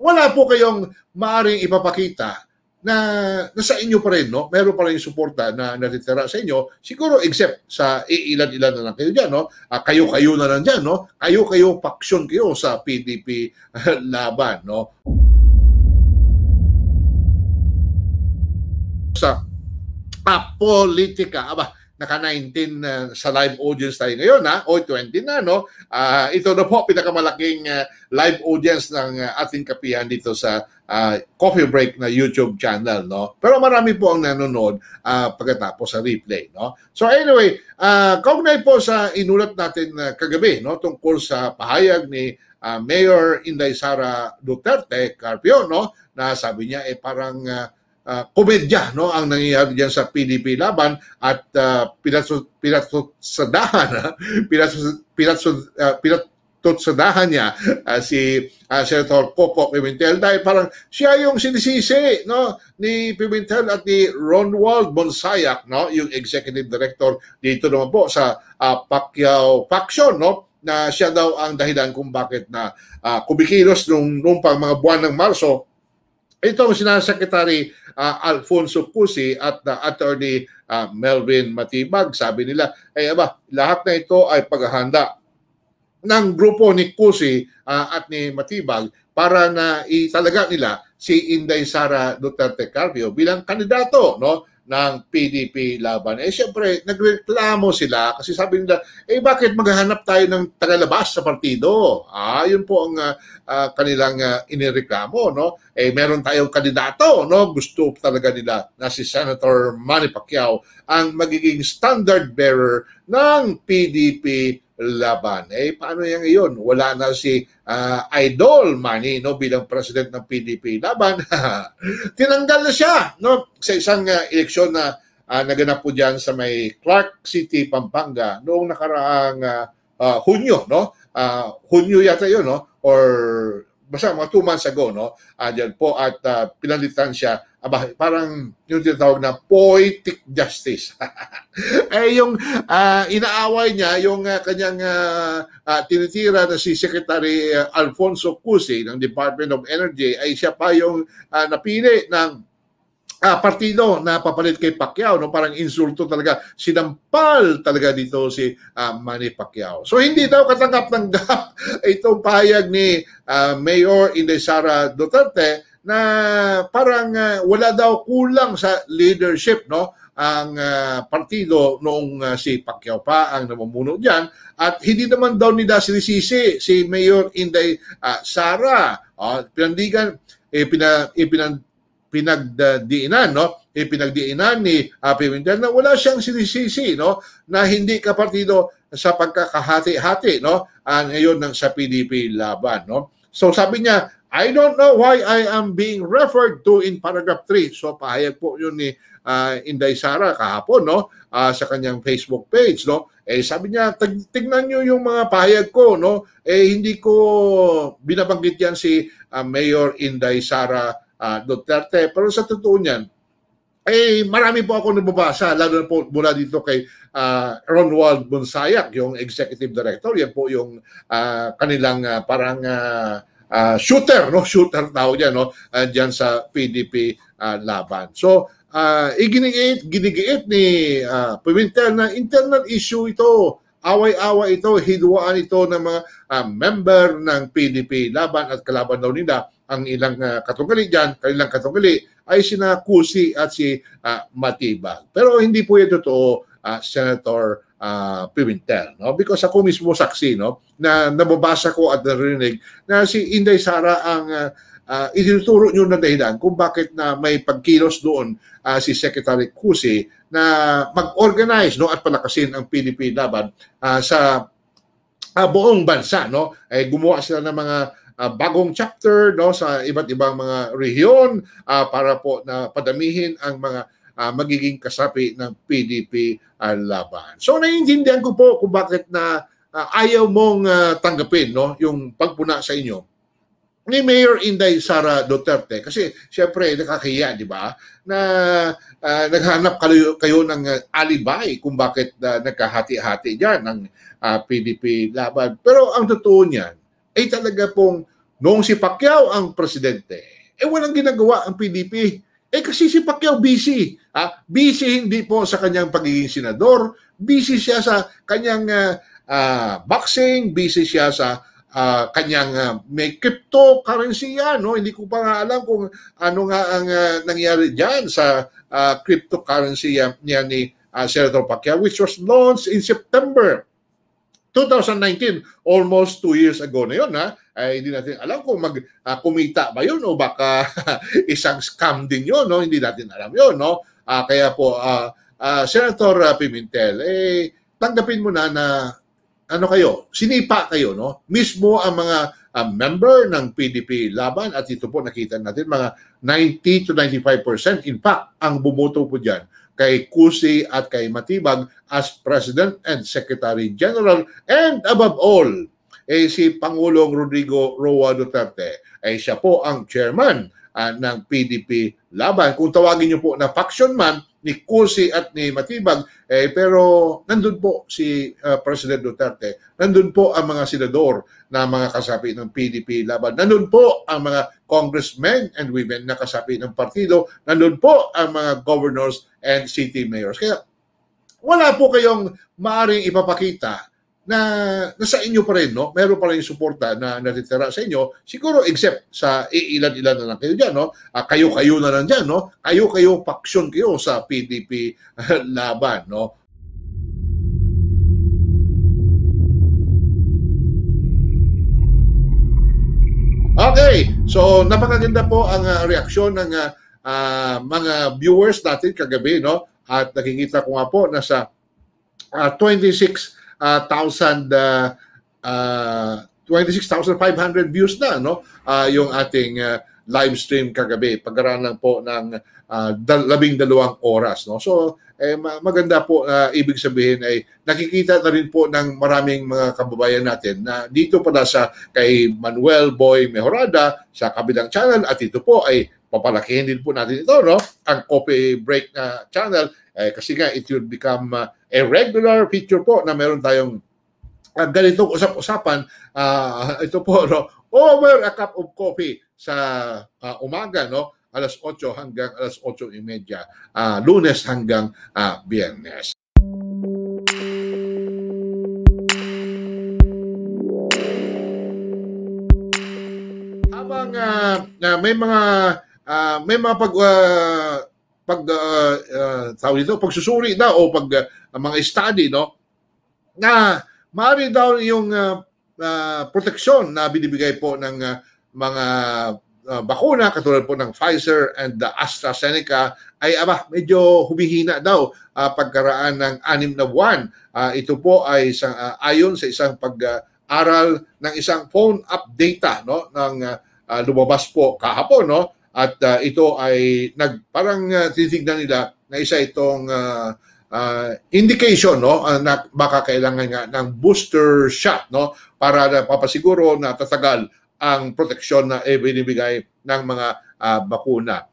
wala po kayong maaring ipapakita na nasa inyo pa rin, no? Meron pa rin suporta na natitira sa inyo. Siguro except sa ilan-ilan na lang kayo dyan, no? Uh, kayo-kayo na lang dyan, no? Kayo-kayo, faction kayo sa PDP laban, no? Sa uh, politika, aba, naka-19 uh, sa live audience tayo ngayon ha? O 20 na no? Uh, ito na po pinakamalaking uh, live audience ng uh, ating kapihan dito sa uh, coffee break na YouTube channel no? Pero marami po ang nanonood uh, pagkatapos sa replay no? So anyway uh, kaugnay po sa inulat natin uh, kagabi no? Tungkol sa pahayag ni uh, Mayor Inday Sara Duterte Carpio no? Na sabi niya eh parang uh, uh, komedya no ang nangyayari diyan sa PDP laban at uh, pinatso pinatsadahan uh, pinatso pinatso uh, pinatutsadahan niya uh, si uh, Senator Coco Pimentel. Dahil parang siya yung sinisisi no ni Pimentel at ni Ronwald Bonsayak no yung executive director dito naman po sa uh, Pacquiao faction no na siya daw ang dahilan kung bakit na uh, kumikilos nung, nung pang mga buwan ng Marso ito ang sinasakitary uh, Alfonso Cusi at uh, Attorney uh, Melvin Matibag. Sabi nila, ay aba, lahat na ito ay paghahanda ng grupo ni Cusi uh, at ni Matibag para na italaga nila si Inday Sara Duterte Carpio bilang kandidato no ng PDP laban. Eh siyempre, nagreklamo sila kasi sabi nila, eh bakit maghahanap tayo ng tagalabas sa partido? Ah, yun po ang uh, uh, kanilang uh, inireklamo, no? Eh meron tayong kandidato, no? Gusto talaga nila na si Senator Manny Pacquiao ang magiging standard bearer ng PDP laban. Eh, paano yan ngayon? Wala na si uh, Idol Manny no, bilang president ng PDP laban. Tinanggal na siya no, sa isang uh, eleksyon na uh, naganap po dyan sa may Clark City, Pampanga noong nakaraang uh, uh, Hunyo. No? Uh, Hunyo yata yun, no? or basta mga two months ago, no? Uh, po at uh, pinalitan siya, aba, parang yung tinatawag na poetic justice. eh yung uh, inaaway niya, yung uh, kanyang uh, uh, tinitira na si Secretary Alfonso Cusi ng Department of Energy ay siya pa yung uh, napili ng uh, partido na papalit kay Pacquiao no? Parang insulto talaga. Sinampal talaga dito si uh, Manny Pacquiao. So hindi daw katanggap-tanggap itong pahayag ni uh, Mayor Inday Sara Duterte na parang uh, wala daw kulang sa leadership no? Ang uh, partido noong uh, si Pacquiao pa ang namumuno diyan at hindi naman daw nila sinisisi si Mayor Inday uh, Sara uh, pinandigan eh, pina, eh, pinan, pinagdiinan no? Ipinagdiinan ni Happy Pimentel na wala siyang sinisisi no? Na hindi ka partido sa pagkakahati-hati no? Uh, ngayon ng sa PDP laban no? So sabi niya I don't know why I am being referred to in paragraph 3 so pahayag po yun ni uh, Inday Sara kahapon no? Uh, sa kanyang Facebook page no? Eh sabi niya tignan niyo yung mga pahayag ko no? Eh hindi ko binabanggit yan si uh, Mayor Inday Sara uh, Duterte. Pero sa totoo niyan, eh marami po ako nababasa, lalo na po mula dito kay uh, Ronwald Bonsayak, yung executive director. Yan po yung uh, kanilang uh, parang uh, uh, shooter, no? Shooter tawag yan, no? Uh, diyan sa PDP uh, laban. So, uh, iginigiit, ginigiit ni uh, Pimentel na internal issue ito away-away ito, hidwaan ito ng mga uh, member ng PDP laban at kalaban daw nila ang ilang uh, katunggali dyan, kanilang katunggali ay sina Kusi at si uh, Matibag. Pero hindi po ito totoo, uh, Senator uh, Pimentel. No? Because ako mismo saksi no? na nababasa ko at narinig na si Inday Sara ang uh, uh, itinuturo nyo na dahilan kung bakit na may pagkilos doon uh, si Secretary Kusi na mag-organize no at palakasin ang PDP laban uh, sa uh, buong bansa no ay gumawa sila ng mga uh, bagong chapter no sa iba't ibang mga rehiyon uh, para po na padamihin ang mga uh, magiging kasapi ng PDP uh, laban. So naiintindihan ko po kung bakit na uh, ayaw mong uh, tanggapin no yung pagpuna sa inyo ni Mayor Inday Sara Duterte kasi siyempre nakakahiya di ba na uh, naghanap kayo, kayo ng uh, alibay kung bakit uh, nagkahati-hati diyan ng uh, PDP laban pero ang totoo niyan ay talaga pong noong si Pacquiao ang presidente, eh walang ginagawa ang PDP. Eh kasi si Pacquiao busy. Ha? Busy hindi po sa kanyang pagiging senador, busy siya sa kanyang uh, uh, boxing, busy siya sa uh, kanyang uh, may cryptocurrency yan. No? Hindi ko pa nga alam kung ano nga ang uh, nangyari dyan sa uh, cryptocurrency niya ni uh, Senator Pacquiao which was launched in September 2019, almost two years ago na yun, ha? ay hindi natin alam kung mag uh, kumita ba yun o baka isang scam din yun, no? Hindi natin alam yun, no? Uh, kaya po, uh, uh, Senator Pimentel, eh, tanggapin mo na na ano kayo, sinipa kayo, no? Mismo ang mga uh, member ng PDP laban at ito po nakita natin mga 90 to 95% in fact ang bumoto po diyan kay Kusi at kay Matibag as President and Secretary General. And above all eh si Pangulong Rodrigo Roa Duterte ay siya po ang chairman uh, ng PDP laban. Kung tawagin niyo po na faction man ni Kusi at ni Matibag, eh, pero nandun po si uh, President Duterte, nandun po ang mga senador na mga kasapi ng PDP laban, nandun po ang mga congressmen and women na kasapi ng partido, nandun po ang mga governors and city mayors. Kaya wala po kayong maaring ipapakita na nasa inyo pa rin, no? Meron pa rin suporta na natitira sa inyo. Siguro except sa ilan-ilan na lang kayo dyan, no? Uh, kayo-kayo na lang dyan, no? Kayo-kayo faction kayo sa PDP laban, no? Okay, so napakaganda po ang uh, reaksyon ng uh, uh, mga viewers natin kagabi, no? At nakikita ko nga po nasa uh, 26 uh, thousand uh, uh, 26,500 views na no? Uh, yung ating uh, live stream kagabi. Pagkaraan lang po ng uh, dal- labing dalawang oras no? So eh, maganda po uh, ibig sabihin ay nakikita na rin po ng maraming mga kababayan natin na dito pala sa kay Manuel Boy Mejorada sa kabilang channel. At ito po ay papalakihin din po natin ito no? Ang coffee break na channel. Eh, kasi nga it will become uh, a regular feature po na meron tayong uh, ganitong usap-usapan. Uh, ito po, no, over a cup of coffee sa uh, umaga, no? alas 8 hanggang alas 8.30, uh, lunes hanggang uh, biyernes. Habang uh, uh, may mga uh, may mga pag uh, pag uh, uh, tawag dito, pagsusuri daw o pag uh, mga study no? Na maaari daw yung uh, uh, proteksyon na binibigay po ng uh, mga uh, bakuna katulad po ng Pfizer and the AstraZeneca ay aba medyo humihina daw uh, pagkaraan ng anim na buwan. Uh, ito po ay isang uh, ayon sa isang pag-aral ng isang phone up data no? Ng uh, lumabas po kahapon no? At uh, ito ay nag parang uh, titignan nila na isa itong uh, uh, indication no uh, na baka kailangan nga ng booster shot no para papasiguro na tatagal ang proteksyon na ibinibigay ng mga uh, bakuna.